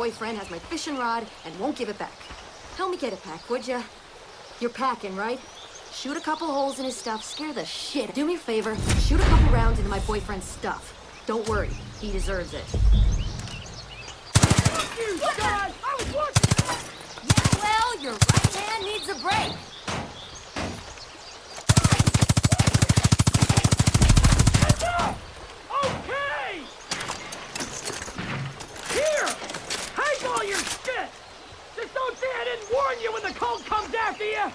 boyfriend has my fishing rod and won't give it back. Help me get it back, would ya? You're packing, right? Shoot a couple holes in his stuff, scare the shit. Do me a favor, shoot a couple rounds into my boyfriend's stuff. Don't worry, he deserves it. Fuck you, God! I was watching! Yeah, well, your right hand needs a break. Enough! Okay! Here! Take all your shit! Just don't say I didn't you when the Colt comes after you!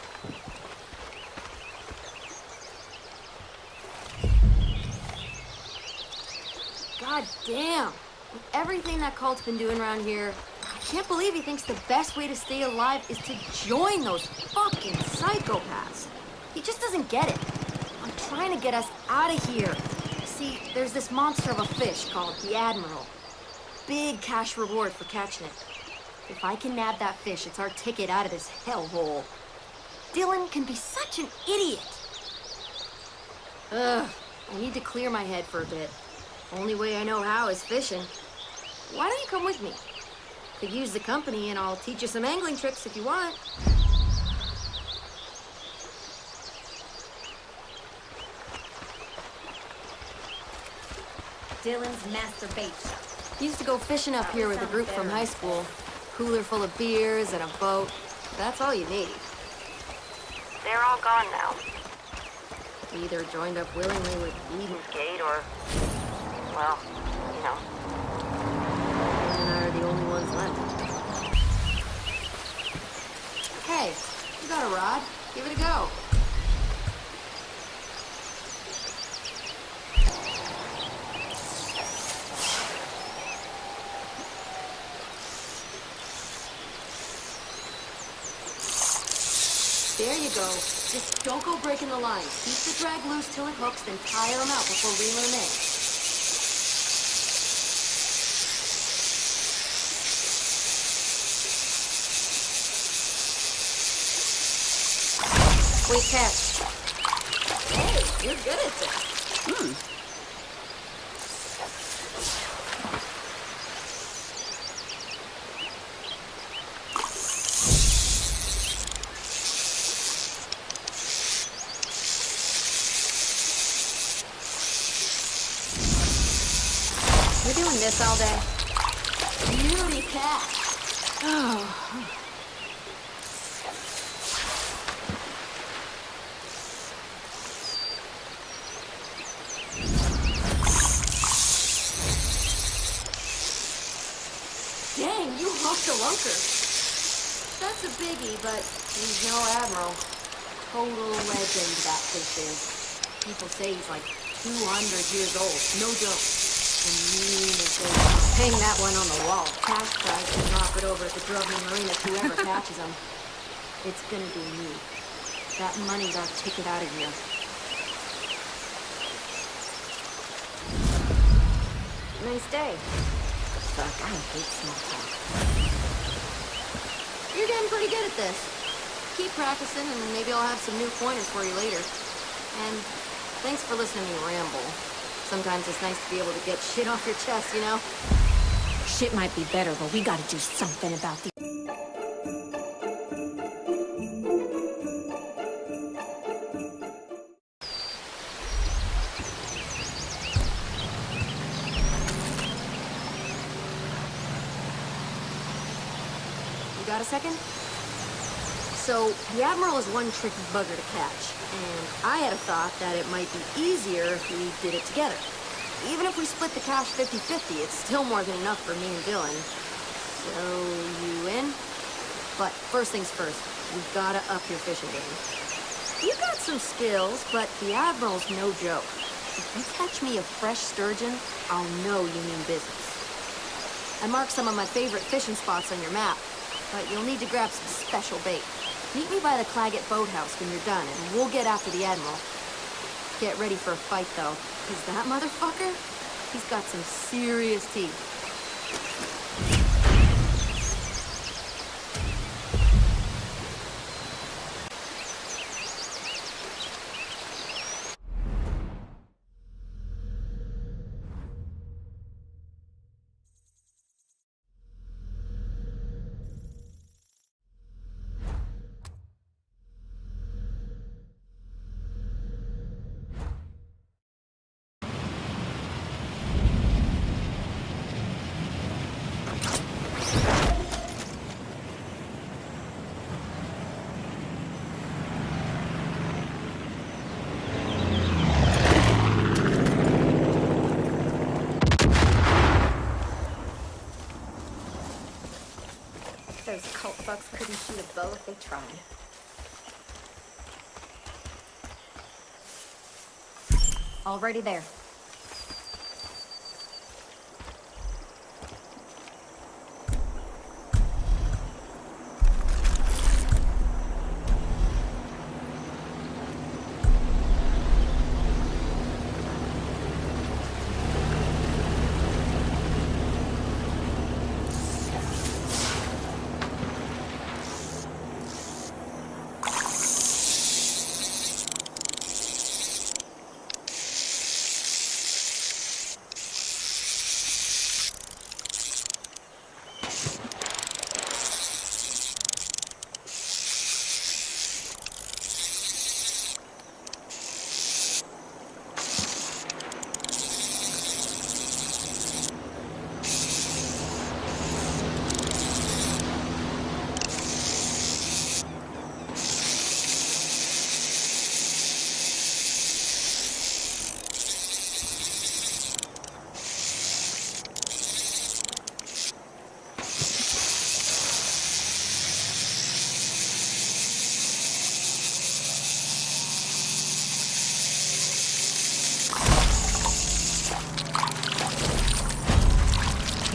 God damn. With everything that cult's been doing around here, I can't believe he thinks the best way to stay alive is to join those fucking psychopaths. He just doesn't get it. I'm trying to get us out of here. See, there's this monster of a fish called the Admiral. Big cash reward for catching it. If I can nab that fish, it's our ticket out of this hellhole. Dylan can be such an idiot. Ugh, I need to clear my head for a bit. Only way I know how is fishing. Why don't you come with me? Could use the company and I'll teach you some angling tricks if you want. Dylan's master bait shop. Used to go fishing up here with a group from high school. Cooler full of beers and a boat. That's all you need. They're all gone now. Either joined up willingly with Eden Gate or, well, you know. and I are the only ones left. Hey, you got a rod? Give it a go. There you go. Just don't go breaking the line. Keep the drag loose till it hooks, then tire them out before reeling them in. Sweet catch. Hey, you're good at this. You're hmm doing this all day. Beauty catch. Oh. Dang, you lunker. That's a biggie, but he's no admiral. Total legend, that fish is. People say he's like 200 years old. No joke. And mean as they hang that one on the wall. Cash prize and drop it over at the Grosvenor Marina to whoever catches him. It's gonna be me. That money's our ticket out of here. Nice day. Fuck, I hate small talk. You're getting pretty good at this. Keep practicing, and maybe I'll have some new pointers for you later. And thanks for listening to me ramble. Sometimes it's nice to be able to get shit off your chest, you know? Shit might be better, but we gotta do something about the. Second? So, the Admiral is one tricky bugger to catch, and I had a thought that it might be easier if we did it together. Even if we split the cash 50-50, it's still more than enough for me and Dylan. So, you in? But first things first, we've gotta up your fishing game. You got some skills, but the Admiral's no joke. If you catch me a fresh sturgeon, I'll know you mean business. I marked some of my favorite fishing spots on your map, but you'll need to grab some special bait. Meet me by the Claggett boathouse when you're done, and we'll get after the Admiral. Get ready for a fight, though, because that motherfucker, he's got some serious teeth. those cult couldn't shoot a bow if they tried. Already there.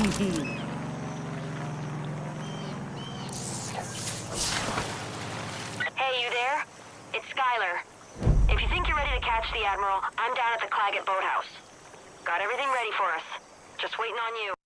Hey, you there? It's Skylar. If you think you're ready to catch the Admiral, I'm down at the Claggett Boathouse. Got everything ready for us. Just waiting on you.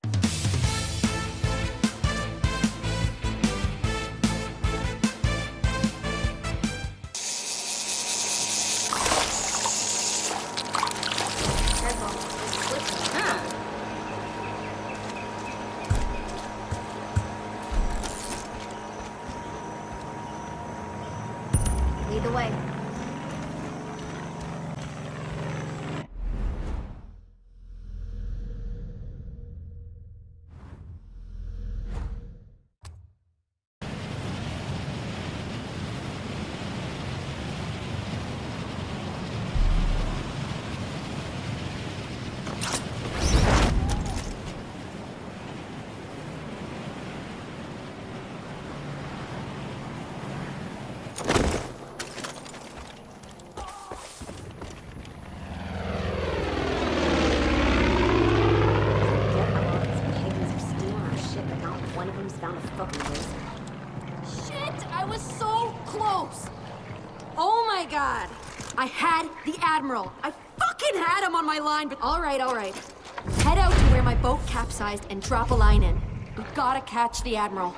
My god! I had the Admiral. I fucking had him on my line, but alright, alright. Head out to where my boat capsized and drop a line in. We gotta catch the Admiral.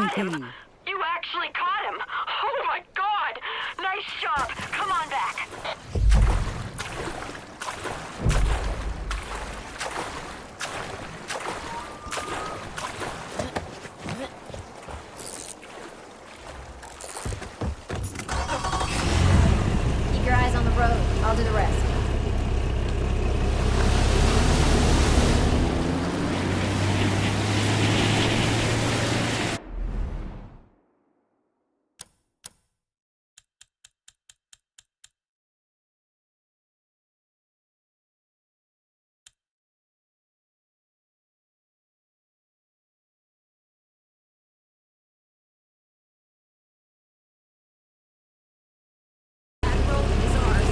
Got him! You actually caught him! Oh my god! Nice job! Come on back! Keep your eyes on the road. I'll do the rest. Admiral is ours.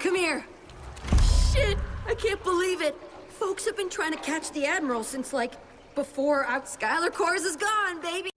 Come here. Shit, I can't believe it. Folks have been trying to catch the Admiral since, like, before our Skylar Kohrs is gone, baby.